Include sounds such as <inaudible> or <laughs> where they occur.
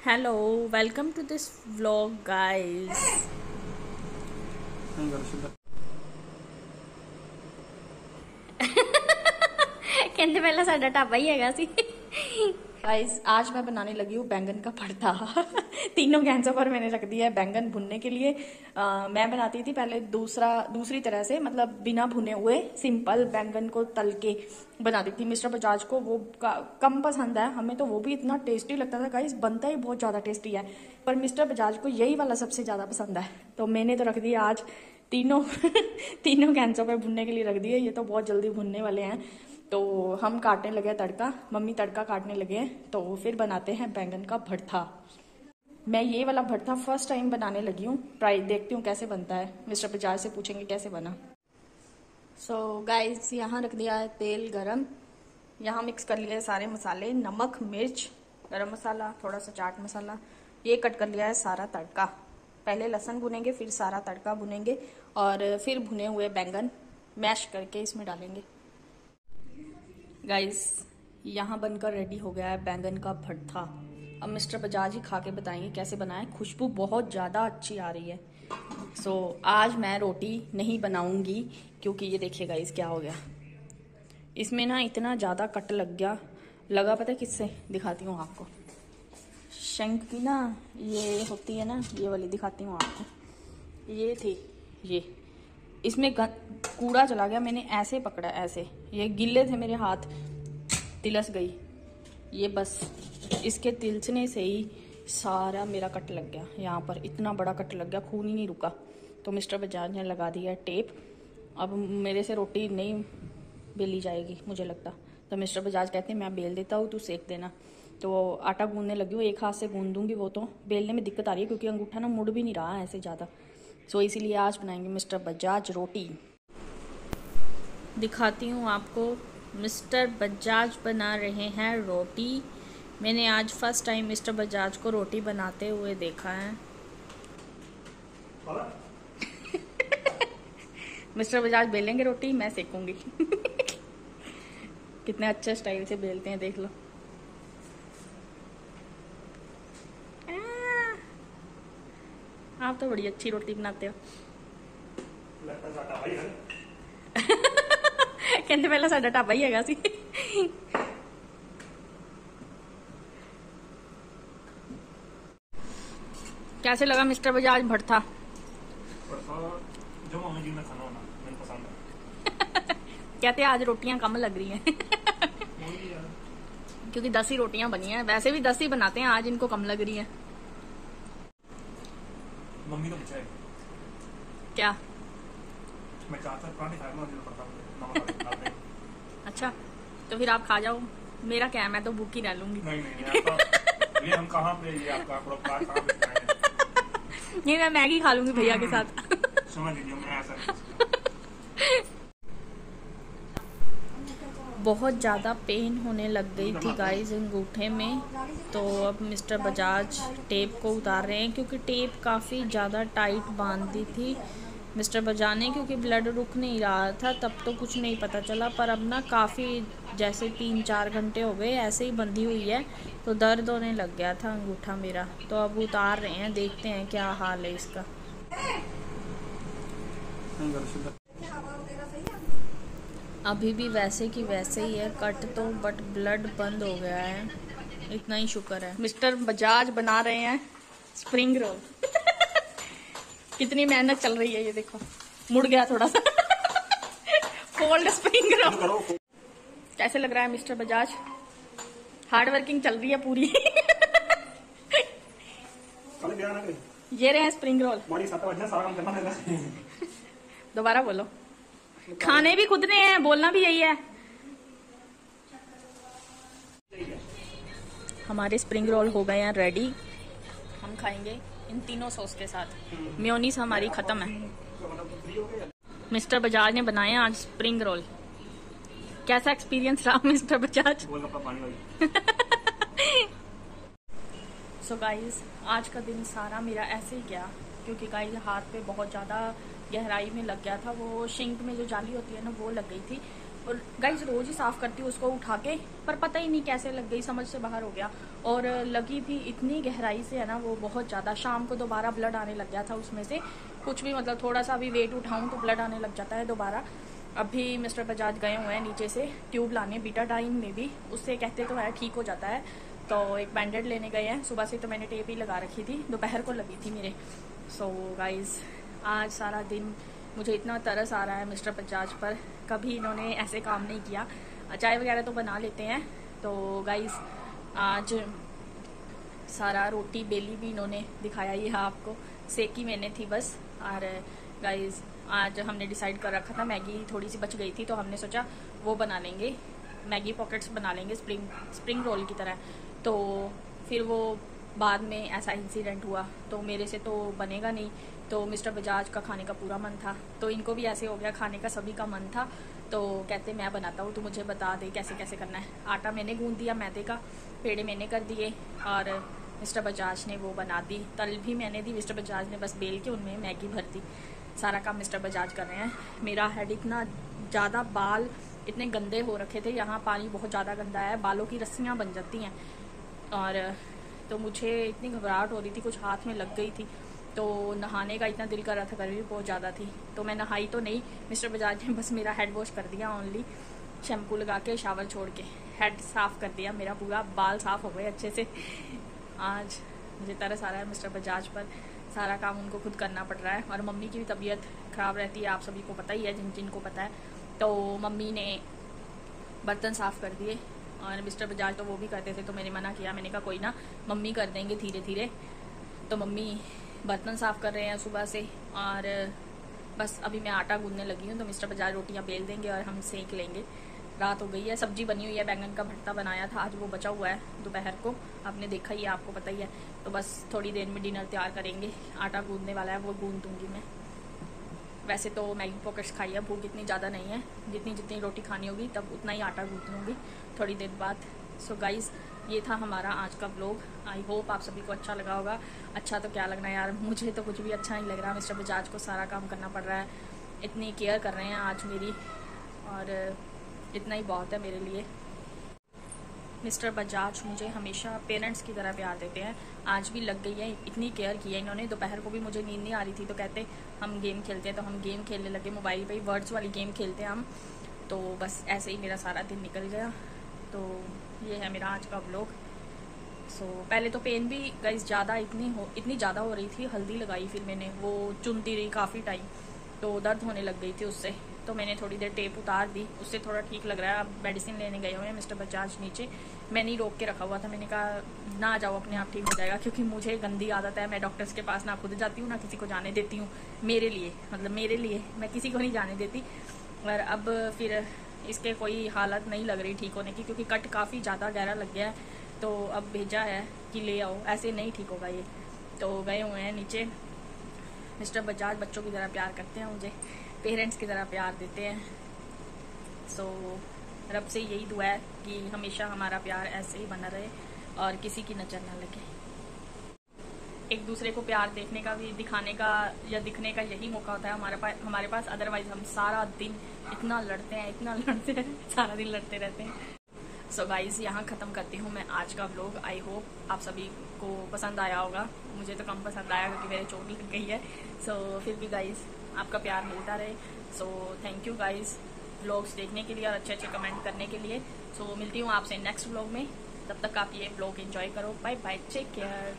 hello welcome to this vlog guys. <laughs> ਕਹਿੰਦੇ ਪਹਿਲਾਂ ਸਾਡਾ ਟਾਬਾ ਹੀ ਹੈਗਾ गाइस आज मैं बनाने लगी हूँ बैंगन का भरता <laughs> तीनों गैसों पर मैंने रख दिया है बैंगन भुनने के लिए। आ, मैं बनाती थी पहले दूसरा दूसरी तरह से मतलब बिना भुने हुए सिंपल बैंगन को तल के बनाती थी। मिस्टर बजाज को वो कम पसंद है। हमें तो वो भी इतना टेस्टी लगता था। गाइस बनता ही बहुत ज़्यादा टेस्टी है। पर मिस्टर बजाज को यही वाला सबसे ज़्यादा पसंद है। तो मैंने तो रख दिया आज तीनों <laughs> तीनों गैसों पर भुनने के लिए रख दिए ये तो बहुत जल्दी भुनने वाले हैं। तो हम काटने लगे तड़का मम्मी तड़का काटने लगे तो फिर बनाते हैं बैंगन का भरथा। मैं ये वाला भरथा फ़र्स्ट टाइम बनाने लगी हूँ ट्राई देखती हूँ कैसे बनता है। मिस्टर बजाज से पूछेंगे कैसे बना। सो so, गाइस यहाँ रख दिया है तेल गरम। यहाँ मिक्स कर है सारे मसाले नमक मिर्च गरम मसाला थोड़ा सा चाट मसाला। ये कट कर लिया है सारा तड़का। पहले लहसन भुनेंगे फिर सारा तड़का भुनेंगे और फिर भुने हुए बैंगन मैश करके इसमें डालेंगे। गाइस यहाँ बनकर रेडी हो गया है बैंगन का भरथा। अब मिस्टर बजाज ही खा के बताएँगे कैसे बनाए। खुशबू बहुत ज़्यादा अच्छी आ रही है। सो so, आज मैं रोटी नहीं बनाऊँगी क्योंकि ये देखिए गाइस क्या हो गया। इसमें ना इतना ज़्यादा कट लग गया। लगा पता है किससे? दिखाती हूँ आपको। शंख की ना ये होती है ना ये वाली दिखाती हूँ आपको। ये थी ये। इसमें कूड़ा चला गया, मैंने ऐसे पकड़ा, ऐसे। ये गिल्ले थे मेरे हाथ। तिलस गई। ये बस, इसके तिलसने से ही सारा मेरा कट लग गया। यहाँ पर इतना बड़ा कट लग गया, खून ही नहीं रुका। तो मिस्टर बजाज ने लगा दिया टेप। अब मेरे से रोटी नहीं बेली जाएगी, मुझे लगता। तो मिस्टर बजाज कहते हैं, मैं बेल देता हूँ, तू सेक देना। तो आटा गूंदने लगी हूँ, एक हाथ से गूंद दूँगी वो तो। बेलने में दिक्कत आ रही है, क्योंकि अंगूठा ना मुड़ भी नहीं रहा है ऐसे ज़्यादा। सो इसीलिए आज बनाएँगे मिस्टर बजाज रोटी। दिखाती हूँ आपको मिस्टर बजाज बना रहे हैं रोटी। मैंने आज फ़र्स्ट टाइम मिस्टर बजाज को रोटी बनाते हुए देखा है। <laughs> मिस्टर बजाज बेलेंगे रोटी मैं सेकूँगी। <laughs> कितने अच्छे स्टाइल से बेलते हैं देख लो। आप तो बड़ी अच्छी रोटी बनाते हो। <laughs> कहते पहला साडा ढाबा ही है कैसे लगा मिस्टर बजाज भरथा <laughs> कहते आज रोटियाँ कम लग रही हैं। <laughs> क्योंकि दस ही रोटियाँ बनी हैं। वैसे भी दस ही बनाते हैं आज इनको कम लग रही हैं। मम्मी तो पूछा क्या? मैं चाहता पराठे खाया अच्छा तो फिर आप खा जाओ। मेरा क्या है मैं तो भूख ही रह लूँगी। नहीं नहीं ये हम कहाँ पे ये आपका कहाँ पे नहीं <laughs> मैं मैगी खा लूँगी भैया के साथ। <laughs> समझ लीजिए मैं ऐसा <laughs> बहुत ज़्यादा पेन होने लग गई थी गाइस अंगूठे में। तो अब मिस्टर बजाज टेप को उतार रहे हैं क्योंकि टेप काफ़ी ज़्यादा टाइट बाँध दी थी। मिस्टर बजाज ने, क्योंकि ब्लड रुक नहीं रहा था, तब तो कुछ नहीं पता चला, पर अब ना काफ़ी जैसे तीन चार घंटे हो गए, ऐसे ही बंधी हुई है तो दर्द होने लग गया था अंगूठा मेरा। तो अब उतार रहे हैं, देखते हैं क्या हाल है इसका। अभी भी वैसे की वैसे ही है कट तो बट ब्लड बंद हो गया है। इतना ही शुक्र है। मिस्टर बजाज बना रहे हैं स्प्रिंग रोल। कितनी मेहनत चल रही है ये देखो। मुड़ गया थोड़ा सा। Fold spring roll. कैसे लग रहा है मिस्टर बजाज? हार्ड वर्किंग चल रही है पूरी। ये रहे हैं स्प्रिंग रोल। दोबारा बोलो। खाने भी खुद ने हैं, बोलना भी यही है। हमारे स्प्रिंग रोल हो गए हैं रेडी हम खाएँगे इन तीनों सॉस के साथ। म्योनीस हमारी खत्म है। मिस्टर बजाज ने बनाए आज स्प्रिंग रोल कैसा एक्सपीरियंस रहा मिस्टर बजाज सो गाइस आज का दिन सारा मेरा ऐसे ही गया, क्योंकि गाइस हाथ पे बहुत ज़्यादा गहराई में लग गया था वो शिंक में जो जाली होती है ना वो लग गई थी। और गाइज़ रोज ही साफ़ करती हूँ उसको उठा के पर पता ही नहीं कैसे लग गई समझ से बाहर हो गया। और लगी भी इतनी गहराई से है ना वो बहुत ज़्यादा। शाम को दोबारा ब्लड आने लग गया था उसमें से। कुछ भी मतलब थोड़ा सा भी वेट उठाऊं तो ब्लड आने लग जाता है दोबारा। अभी मिस्टर बजाज गए हुए हैं नीचे से ट्यूब लाने बीटा टाइम में भी। उससे कहते तो है ठीक हो जाता है। तो एक बैंडेड लेने गए हैं। सुबह से तो मैंने टेप ही लगा रखी थी। दोपहर को लगी थी मेरे। सो so, गाइज़ आज सारा दिन मुझे इतना तरस आ रहा है मिस्टर बजाज पर। कभी इन्होंने ऐसे काम नहीं किया। चाय वगैरह तो बना लेते हैं। तो गाइज़ आज सारा रोटी बेली भी इन्होंने दिखाया ही है आपको। सेकी मैंने थी बस। और गाइज़ आज हमने डिसाइड कर रखा था। मैगी थोड़ी सी बच गई थी तो हमने सोचा वो बना लेंगे। मैगी पॉकेट्स बना लेंगे स्प्रिंग स्प्रिंग रोल की तरह। तो फिर वो बाद में ऐसा इंसिडेंट हुआ। तो मेरे से तो बनेगा नहीं। तो मिस्टर बजाज का खाने का पूरा मन था। तो इनको भी ऐसे हो गया, खाने का सभी का मन था। तो कहते, मैं बनाता हूँ तो मुझे बता दे कैसे कैसे करना है। आटा मैंने गूंद दिया, मैदे का पेड़े मैंने कर दिए और मिस्टर बजाज ने वो बना दी। तल भी मैंने दी, मिस्टर बजाज ने बस बेल के उनमें मैगी भर दी। सारा काम मिस्टर बजाज कर रहे हैं। मेरा हेड इतना ज़्यादा बाल इतने गंदे हो रखे थे, यहाँ पानी बहुत ज़्यादा गंदा है, बालों की रस्सियाँ बन जाती हैं। और तो मुझे इतनी घबराहट हो रही थी, कुछ हाथ में लग गई थी। तो नहाने का इतना दिल कर रहा था, गर्मी बहुत ज़्यादा थी। तो मैं नहाई तो नहीं, मिस्टर बजाज ने बस मेरा हेड वॉश कर दिया ओनली शैम्पू लगा के शावर छोड़ के। हेड साफ़ कर दिया मेरा पूरा, बाल साफ़ हो गए अच्छे से। आज मुझे तरस आ रहा है मिस्टर बजाज पर। सारा काम उनको खुद करना पड़ रहा है और मम्मी की भी तबीयत ख़राब रहती है, आप सभी को पता ही है, जिन जिनको पता है। तो मम्मी ने बर्तन साफ़ कर दिए और मिस्टर बजाज तो वो भी करते थे तो मैंने मना किया। मैंने कहा, कोई ना, मम्मी कर देंगे धीरे धीरे तो मम्मी बर्तन साफ़ कर रहे हैं सुबह से और, बस अभी मैं आटा गूंदने लगी हूँ तो मिस्टर बजाज रोटियाँ बेल देंगे और हम सेक लेंगे। रात हो गई है, सब्ज़ी बनी हुई है, बैंगन का भट्टा बनाया था, आज वो बचा हुआ है दोपहर को। आपने देखा ही है, आपको पता ही है। तो बस थोड़ी देर में डिनर तैयार करेंगे। आटा गूंदने वाला है, वो गूंद दूँगी मैं। वैसे तो मैगी पॉकेट्स खाई है, भूख इतनी ज़्यादा नहीं है। जितनी जितनी रोटी खानी होगी, तब उतना ही आटा गूंद लूँगी थोड़ी देर बाद। सो गाइज़ ये था हमारा आज का ब्लॉग आई होप आप सभी को अच्छा लगा होगा. अच्छा तो क्या लगना यार? मुझे तो कुछ भी अच्छा नहीं लग रहा. मिस्टर बजाज को सारा काम करना पड़ रहा है. इतनी केयर कर रहे हैं आज मेरी. और, इतना ही बहुत है मेरे लिए. मिस्टर बजाज मुझे हमेशा पेरेंट्स की तरह प्यार देते हैं. आज भी लग गई है, इतनी केयर की है इन्होंने. दोपहर को भी मुझे नींद नहीं आ रही थी तो कहते हम गेम खेलते हैं. तो हम गेम खेलने लगे मोबाइल पे. ही वर्ड्स वाली गेम खेलते हैं हम. तो बस ऐसे ही मेरा सारा दिन निकल गया. तो ये है मेरा आज का ब्लॉग सो so, पहले तो पेन भी गई ज़्यादा इतनी हो इतनी ज़्यादा हो रही थी हल्दी लगाई फिर मैंने वो चुनती रही काफ़ी टाइम तो दर्द होने लग गई थी उससे. तो मैंने थोड़ी देर टेप उतार दी उससे थोड़ा ठीक लग रहा है. अब मेडिसिन लेने गए हुए हैं मिस्टर बजाज नीचे. मैंने ही रोक के रखा हुआ था. मैंने कहा ना जाओ अपने आप ठीक हो जाएगा. क्योंकि मुझे गंदी आदत है मैं डॉक्टर्स के पास ना खुद जाती हूँ ना किसी को जाने देती हूँ. मेरे लिए मतलब मेरे लिए मैं किसी को नहीं जाने देती. और अब फिर इसके कोई हालत नहीं लग रही ठीक होने की क्योंकि कट काफ़ी ज़्यादा गहरा लग गया है। तो अब भेजा है कि ले आओ। ऐसे नहीं ठीक होगा ये। तो गए हुए हैं नीचे। मिस्टर बजाज बच्चों की तरह प्यार करते हैं मुझे। पेरेंट्स की तरह प्यार देते हैं। सो so, रब से यही दुआ है कि हमेशा हमारा प्यार ऐसे ही बना रहे और किसी की नज़र ना लगे। एक दूसरे को प्यार देखने का भी दिखाने का या दिखने का यही मौका होता है हमारे पास हमारे पास। अदरवाइज़ हम सारा दिन इतना लड़ते हैं इतना लड़ते हैं सारा दिन लड़ते रहते हैं। सो गाइस यहाँ ख़त्म करती हूँ मैं आज का ब्लॉग आई होप आप सभी को पसंद आया होगा। मुझे तो कम पसंद आया क्योंकि मेरे चोट लग गई है। सो so, फिर भी गाइज़ आपका प्यार मिलता रहे। So thank you guys blogs देखने के लिए और अच्छे अच्छे कमेंट करने के लिए। सो so, मिलती हूँ आपसे नेक्स्ट ब्लॉग में। तब तक आप ये ब्लॉग एंजॉय करो। Bye bye take care